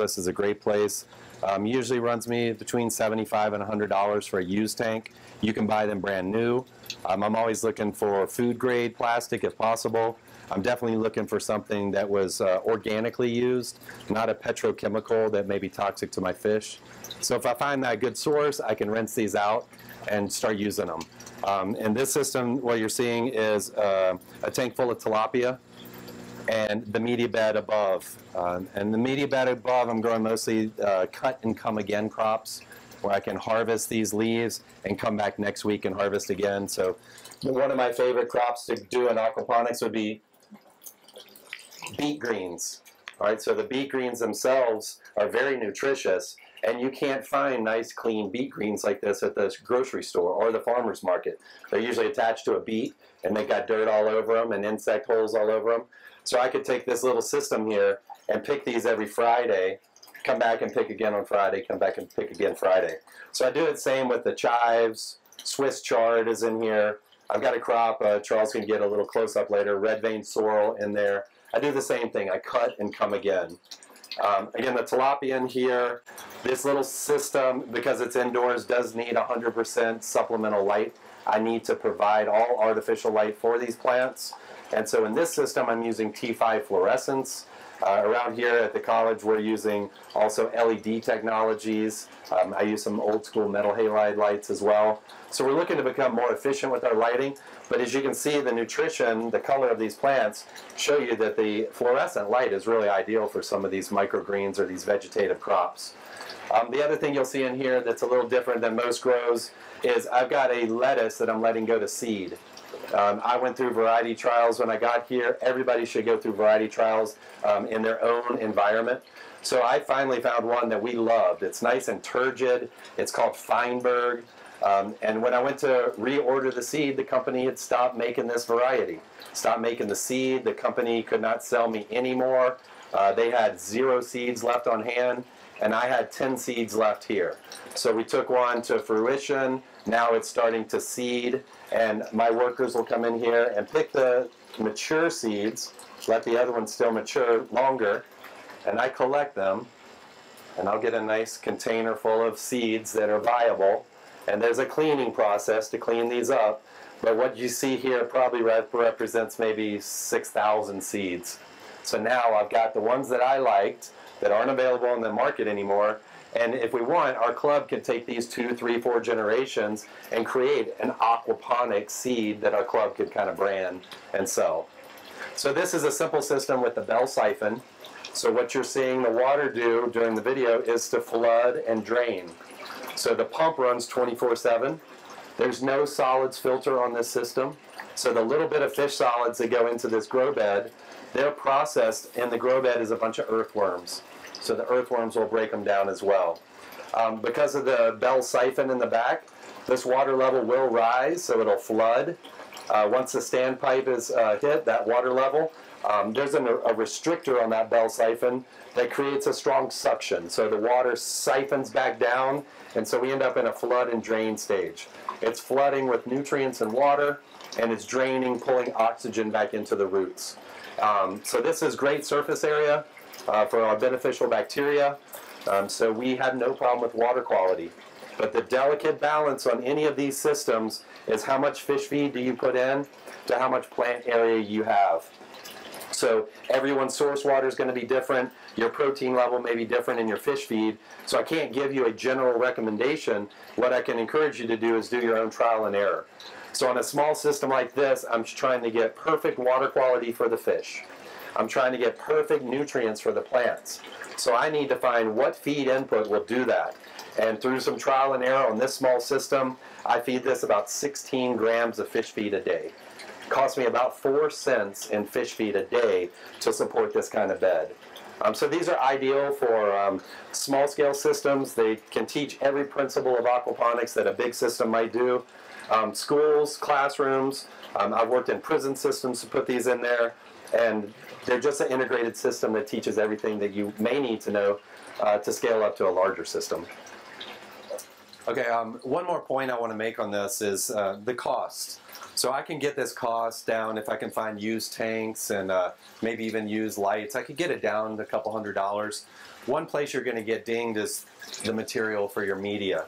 This is a great place. Um, usually runs me between 75 and $100 for a used tank. You can buy them brand new. Um, I'm always looking for food grade plastic if possible. I'm definitely looking for something that was uh, organically used, not a petrochemical that may be toxic to my fish. So if I find that good source, I can rinse these out and start using them. Um, in this system, what you're seeing is uh, a tank full of tilapia and the media bed above. Uh, and the media bed above, I'm growing mostly uh, cut and come again crops where I can harvest these leaves and come back next week and harvest again. So one of my favorite crops to do in aquaponics would be beet greens. All right, so the beet greens themselves are very nutritious, and you can't find nice, clean beet greens like this at the grocery store or the farmer's market. They're usually attached to a beet, and they've got dirt all over them and insect holes all over them. So I could take this little system here and pick these every Friday, come back and pick again on Friday, come back and pick again Friday. So I do it same with the chives, Swiss chard is in here. I've got a crop, uh, Charles can get a little close up later, red vein sorrel in there. I do the same thing. I cut and come again. Um, again, the tilapia in here, this little system, because it's indoors, does need 100% supplemental light. I need to provide all artificial light for these plants. And so in this system, I'm using T5 fluorescence. Uh, around here at the college, we're using also LED technologies. Um, I use some old school metal halide lights as well. So we're looking to become more efficient with our lighting. But as you can see, the nutrition, the color of these plants show you that the fluorescent light is really ideal for some of these microgreens or these vegetative crops. Um, the other thing you'll see in here that's a little different than most grows is I've got a lettuce that I'm letting go to seed. Um, I went through variety trials when I got here. Everybody should go through variety trials um, in their own environment. So I finally found one that we loved. It's nice and turgid. It's called Feinberg. Um, and when I went to reorder the seed, the company had stopped making this variety. Stopped making the seed. The company could not sell me anymore. Uh, they had zero seeds left on hand, and I had 10 seeds left here. So we took one to fruition. Now it's starting to seed, and my workers will come in here and pick the mature seeds, let the other ones still mature longer, and I collect them, and I'll get a nice container full of seeds that are viable. And there's a cleaning process to clean these up, but what you see here probably rep represents maybe 6,000 seeds. So now I've got the ones that I liked that aren't available in the market anymore, and if we want, our club can take these two, three, four generations and create an aquaponic seed that our club could kind of brand and sell. So this is a simple system with the bell siphon. So what you're seeing the water do during the video is to flood and drain. So the pump runs 24-7. There's no solids filter on this system. So the little bit of fish solids that go into this grow bed, they're processed and the grow bed is a bunch of earthworms so the earthworms will break them down as well. Um, because of the bell siphon in the back, this water level will rise, so it'll flood. Uh, once the standpipe is uh, hit, that water level, um, there's an, a restrictor on that bell siphon that creates a strong suction. So the water siphons back down, and so we end up in a flood and drain stage. It's flooding with nutrients and water, and it's draining, pulling oxygen back into the roots. Um, so this is great surface area uh, for our beneficial bacteria. Um, so we had no problem with water quality. But the delicate balance on any of these systems is how much fish feed do you put in to how much plant area you have. So everyone's source water is going to be different. Your protein level may be different in your fish feed. So I can't give you a general recommendation. What I can encourage you to do is do your own trial and error. So on a small system like this, I'm trying to get perfect water quality for the fish. I'm trying to get perfect nutrients for the plants. So I need to find what feed input will do that. And through some trial and error on this small system, I feed this about 16 grams of fish feed a day. It costs me about 4 cents in fish feed a day to support this kind of bed. Um, so these are ideal for um, small scale systems. They can teach every principle of aquaponics that a big system might do. Um, schools, classrooms, um, I've worked in prison systems to put these in there. And they're just an integrated system that teaches everything that you may need to know uh, to scale up to a larger system. Okay, um, one more point I want to make on this is uh, the cost. So I can get this cost down if I can find used tanks and uh, maybe even used lights. I could get it down to a couple hundred dollars. one place you're going to get dinged is the material for your media.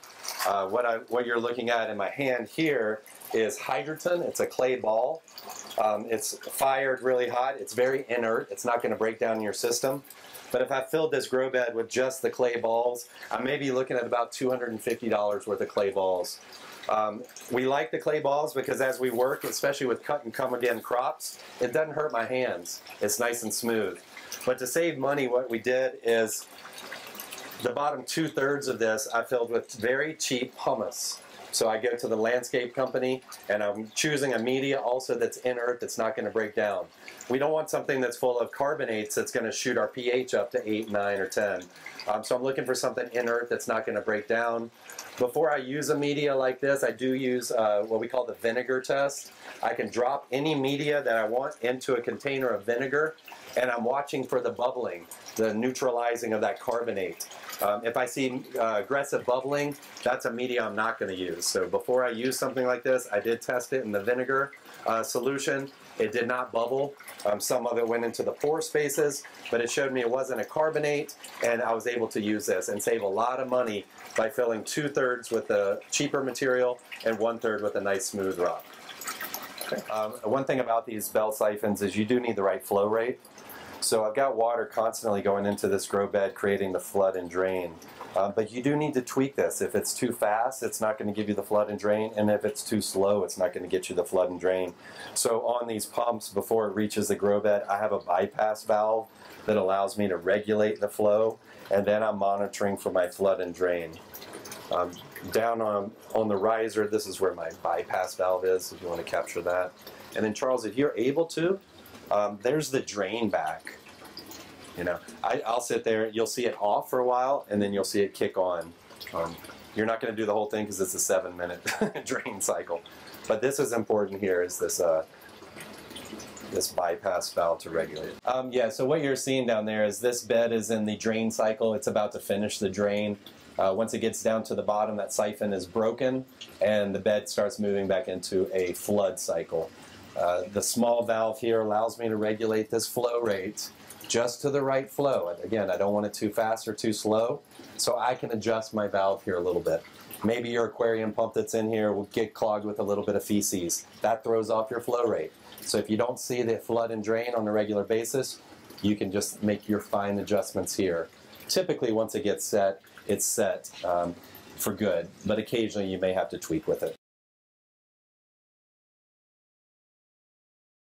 Uh, what, I, what you're looking at in my hand here is Hydroton. It's a clay ball. Um, it's fired really hot. It's very inert. It's not going to break down in your system. But if I filled this grow bed with just the clay balls, I may be looking at about $250 worth of clay balls. Um, we like the clay balls because as we work, especially with cut and come again crops, it doesn't hurt my hands. It's nice and smooth. But to save money, what we did is the bottom two thirds of this I filled with very cheap pumice. So I go to the landscape company and I'm choosing a media also that's inert that's not going to break down. We don't want something that's full of carbonates that's going to shoot our pH up to 8, 9, or 10. Um, so I'm looking for something inert that's not going to break down. Before I use a media like this, I do use uh, what we call the vinegar test. I can drop any media that I want into a container of vinegar and I'm watching for the bubbling, the neutralizing of that carbonate. Um, if I see uh, aggressive bubbling, that's a media I'm not going to use. So before I use something like this, I did test it in the vinegar uh, solution. It did not bubble. Um, some of it went into the pore spaces, but it showed me it wasn't a carbonate, and I was able to use this and save a lot of money by filling two thirds with a cheaper material and one third with a nice smooth rock. Um, one thing about these bell siphons is you do need the right flow rate. So I've got water constantly going into this grow bed, creating the flood and drain. Uh, but you do need to tweak this. If it's too fast, it's not going to give you the flood and drain, and if it's too slow, it's not going to get you the flood and drain. So on these pumps, before it reaches the grow bed, I have a bypass valve that allows me to regulate the flow, and then I'm monitoring for my flood and drain. Um, down on, on the riser, this is where my bypass valve is, if you want to capture that. And then Charles, if you're able to, um, there's the drain back. You know, I, will sit there, you'll see it off for a while, and then you'll see it kick on. Um, you're not going to do the whole thing because it's a seven minute drain cycle. But this is important here is this uh, this bypass valve to regulate. Um, yeah, so what you're seeing down there is this bed is in the drain cycle. It's about to finish the drain. Uh, once it gets down to the bottom, that siphon is broken and the bed starts moving back into a flood cycle. Uh, the small valve here allows me to regulate this flow rate just to the right flow. Again, I don't want it too fast or too slow, so I can adjust my valve here a little bit. Maybe your aquarium pump that's in here will get clogged with a little bit of feces. That throws off your flow rate. So if you don't see the flood and drain on a regular basis, you can just make your fine adjustments here. Typically, once it gets set, it's set um, for good, but occasionally you may have to tweak with it.